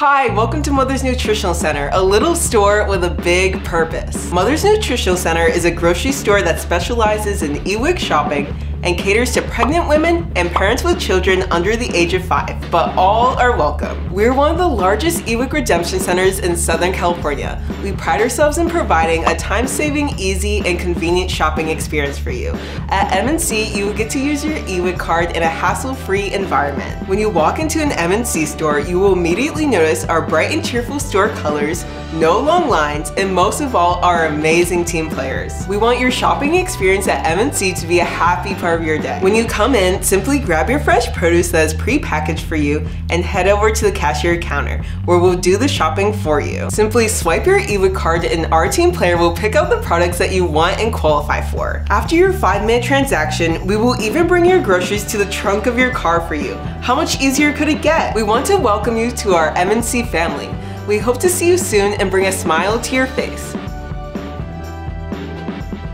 Hi, welcome to Mother's Nutritional Center, a little store with a big purpose. Mother's Nutritional Center is a grocery store that specializes in eWIC shopping and caters to pregnant women and parents with children under the age of five, but all are welcome. We're one of the largest eWIC redemption centers in Southern California. We pride ourselves in providing a time-saving, easy, and convenient shopping experience for you. At MNC, you will get to use your eWIC card in a hassle-free environment. When you walk into an MNC store, you will immediately notice our bright and cheerful store colors, no long lines, and most of all, our amazing team players. We want your shopping experience at MNC to be a happy of your day. When you come in, simply grab your fresh produce that is pre-packaged for you and head over to the cashier counter where we'll do the shopping for you. Simply swipe your eWIC card and our team player will pick out the products that you want and qualify for. After your 5 minute transaction, we will even bring your groceries to the trunk of your car for you. How much easier could it get? We want to welcome you to our MNC family. We hope to see you soon and bring a smile to your face.